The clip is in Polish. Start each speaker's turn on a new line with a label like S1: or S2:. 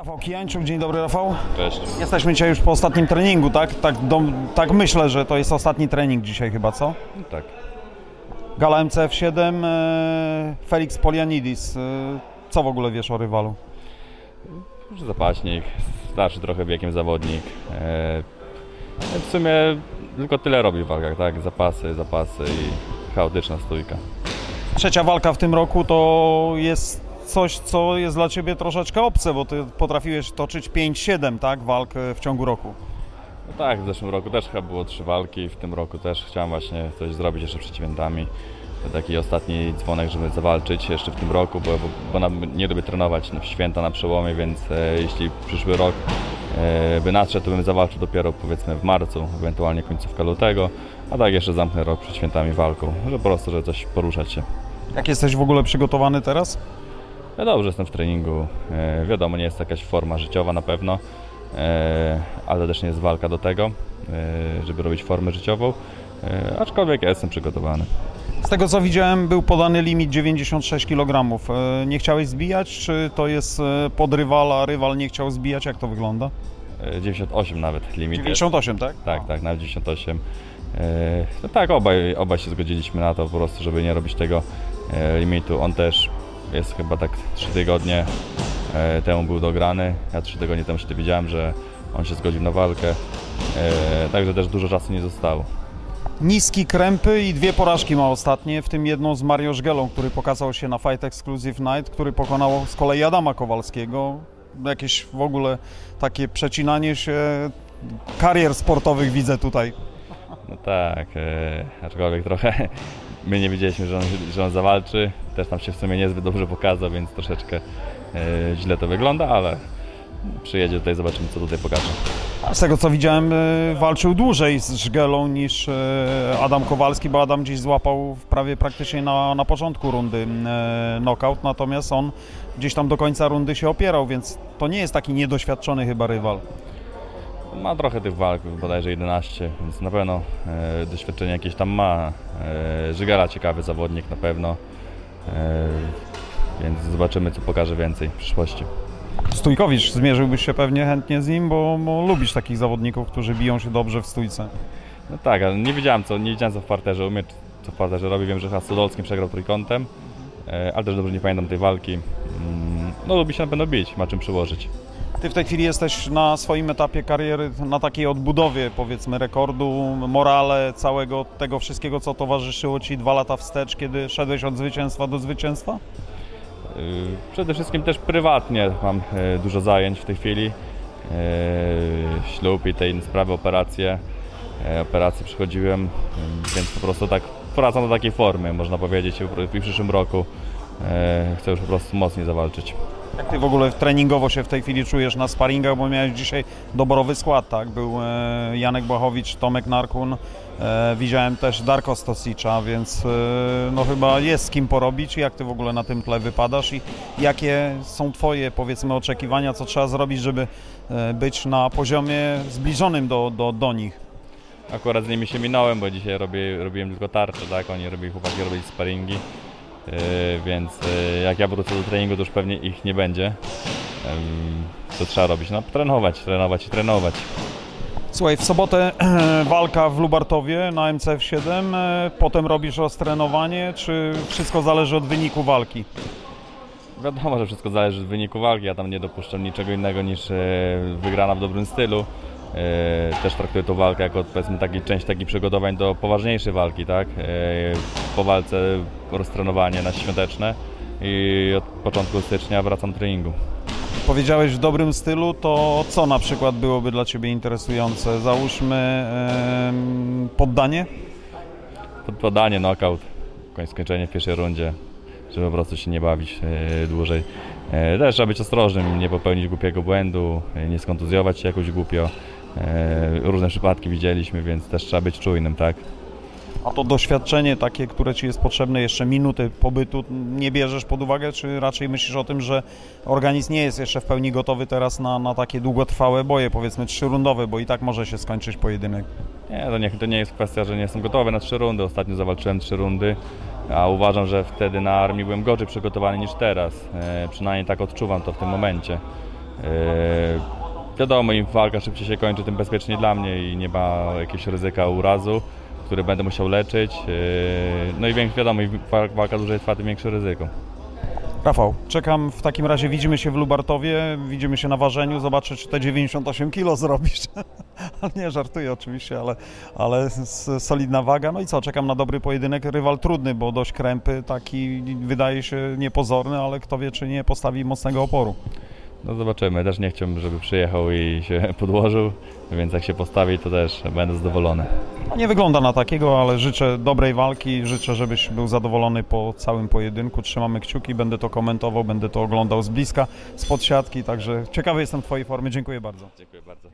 S1: Rafał Kijańczuk, dzień dobry Rafał.
S2: Cześć.
S1: Jesteśmy dzisiaj już po ostatnim treningu, tak? Tak, do, tak myślę, że to jest ostatni trening dzisiaj chyba, co?
S2: Tak.
S1: Gala MCF7, e, Felix Polianidis. E, co w ogóle wiesz o rywalu?
S2: Zapaśnik, starszy trochę wiekiem zawodnik. E, w sumie tylko tyle robi w walkach, tak? Zapasy, zapasy i chaotyczna stójka.
S1: Trzecia walka w tym roku to jest coś, co jest dla Ciebie troszeczkę obce, bo Ty potrafiłeś toczyć 5-7, tak? Walk e, w ciągu roku.
S2: No tak, w zeszłym roku też chyba było trzy walki, w tym roku też chciałem właśnie coś zrobić jeszcze przed świętami. To taki ostatni dzwonek, żeby zawalczyć jeszcze w tym roku, bo, bo, bo nie lubię trenować w święta na przełomie, więc e, jeśli przyszły rok e, by nadszedł, to bym zawalczył dopiero powiedzmy w marcu, ewentualnie końcówka lutego, a tak jeszcze zamknę rok przed świętami walką, że po prostu, żeby coś poruszać się.
S1: Jak jesteś w ogóle przygotowany teraz?
S2: Ja dobrze jestem w treningu. E, wiadomo, nie jest jakaś forma życiowa na pewno, e, ale też nie jest walka do tego, e, żeby robić formę życiową. E, aczkolwiek ja jestem przygotowany.
S1: Z tego co widziałem, był podany limit 96 kg. E, Nie chciałeś zbijać, czy to jest e, pod rywala, rywal nie chciał zbijać? Jak to wygląda?
S2: E, 98 nawet limit. jest.
S1: 98, tak?
S2: Tak, tak, nawet 98. E, No tak, obaj, obaj się zgodziliśmy na to po prostu, żeby nie robić tego e, limitu. On też jest chyba tak 3 tygodnie e, temu był dograny. Ja 3 tygodnie temu się dowiedziałem, że on się zgodził na walkę. E, Także też dużo czasu nie zostało.
S1: Niski krępy i dwie porażki ma ostatnie, w tym jedną z Mario Żgelą, który pokazał się na Fight Exclusive Night, który pokonał z kolei Adama Kowalskiego. Jakieś w ogóle takie przecinanie się karier sportowych widzę tutaj.
S2: No tak, e, aczkolwiek trochę my nie wiedzieliśmy, że on, że on zawalczy. Też nam się w sumie niezbyt dobrze pokazał, więc troszeczkę e, źle to wygląda, ale przyjedzie tutaj, zobaczymy co tutaj pokaże.
S1: Z tego co widziałem, e, walczył dłużej z Żgelą niż e, Adam Kowalski, bo Adam gdzieś złapał prawie praktycznie na, na początku rundy knockout, natomiast on gdzieś tam do końca rundy się opierał, więc to nie jest taki niedoświadczony chyba rywal.
S2: Ma trochę tych walk, bodajże 11, więc na pewno e, doświadczenie jakieś tam ma. E, Żygara ciekawy zawodnik na pewno, e, więc zobaczymy co pokaże więcej w przyszłości.
S1: Stójkowicz, zmierzyłbyś się pewnie chętnie z nim, bo, bo lubisz takich zawodników, którzy biją się dobrze w stójce.
S2: No tak, ale nie wiedziałem co, nie wiedziałem co w parterze umie, co w parterze robi. Wiem, że chyba z Sudolskim przegrał trójkątem, e, ale też dobrze nie pamiętam tej walki. Mm, No lubi się na pewno bić, ma czym przyłożyć.
S1: Ty w tej chwili jesteś na swoim etapie kariery, na takiej odbudowie powiedzmy rekordu, morale, całego tego wszystkiego, co towarzyszyło Ci dwa lata wstecz, kiedy szedłeś od zwycięstwa do zwycięstwa?
S2: Y, Przede wszystkim też prywatnie mam y, dużo zajęć w tej chwili. Y, Ślub i tej sprawy, operacje. Operacje przychodziłem, więc po prostu tak wracam do takiej formy, można powiedzieć, w przyszłym roku. Chcę już po prostu mocniej zawalczyć.
S1: Jak Ty w ogóle treningowo się w tej chwili czujesz na sparingach, bo miałeś dzisiaj doborowy skład, tak? Był e, Janek Błachowicz, Tomek Narkun, e, widziałem też Darko Stosicza, więc e, no chyba jest z kim porobić. Jak Ty w ogóle na tym tle wypadasz i jakie są Twoje powiedzmy oczekiwania, co trzeba zrobić, żeby być na poziomie zbliżonym do, do, do nich?
S2: Akurat z nimi się minąłem, bo dzisiaj robię, robiłem tylko tarcze, tak? Oni robili, chłopaki robili sparingi. Yy, więc yy, jak ja wrócę do treningu, to już pewnie ich nie będzie. Ym, co trzeba robić? No trenować, trenować i trenować.
S1: Słuchaj, w sobotę walka w Lubartowie na MCF7, e, potem robisz roztrenowanie, czy wszystko zależy od wyniku walki?
S2: Wiadomo, że wszystko zależy od wyniku walki. Ja tam nie dopuszczam niczego innego niż wygrana w dobrym stylu. E, Też traktuję tą walkę jako powiedzmy taki część takich przygotowań do poważniejszej walki, tak? E, Po walce roztrenowanie na świąteczne i od początku stycznia wracam do treningu.
S1: Powiedziałeś w dobrym stylu, to co na przykład byłoby dla Ciebie interesujące? Załóżmy em, poddanie?
S2: Pod- Podanie, knockout, koń- skończenie w pierwszej rundzie, żeby po prostu się nie bawić e, dłużej. Też trzeba być ostrożnym, nie popełnić głupiego błędu, nie skontuzjować się jakoś głupio. E, różne przypadki widzieliśmy, więc też trzeba być czujnym, tak?
S1: A to doświadczenie takie, które Ci jest potrzebne, jeszcze minuty pobytu, nie bierzesz pod uwagę, czy raczej myślisz o tym, że organizm nie jest jeszcze w pełni gotowy teraz na, na takie długotrwałe boje, powiedzmy trzyrundowe, bo i tak może się skończyć pojedynek?
S2: Nie to, nie, to nie jest kwestia, że nie jestem gotowy na trzy rundy. Ostatnio zawalczyłem trzy rundy, a uważam, że wtedy na armii byłem gorzej przygotowany niż teraz. E, przynajmniej tak odczuwam to w tym momencie. Wiadomo, im walka szybciej się kończy, tym bezpieczniej dla mnie i nie ma jakiegoś ryzyka urazu, który będę musiał leczyć. Yy, No i wiadomo, im wa- walka dłużej trwa, tym większe ryzyko.
S1: Rafał, czekam w takim razie, widzimy się w Lubartowie, widzimy się na ważeniu, zobaczę czy te 98 kilo zrobisz. nie, żartuję oczywiście, ale, ale solidna waga. No i co, czekam na dobry pojedynek. Rywal trudny, bo dość krępy, taki wydaje się niepozorny, ale kto wie czy nie postawi mocnego oporu.
S2: No zobaczymy, też nie chciałbym, żeby przyjechał i się podłożył, więc jak się postawi, to też będę zadowolony.
S1: No, nie wygląda na takiego, ale życzę dobrej walki, życzę, żebyś był zadowolony po całym pojedynku. Trzymamy kciuki, będę to komentował, będę to oglądał z bliska, spod siatki, także ciekawy jestem Twojej formy. Dziękuję bardzo.
S2: Dziękuję bardzo.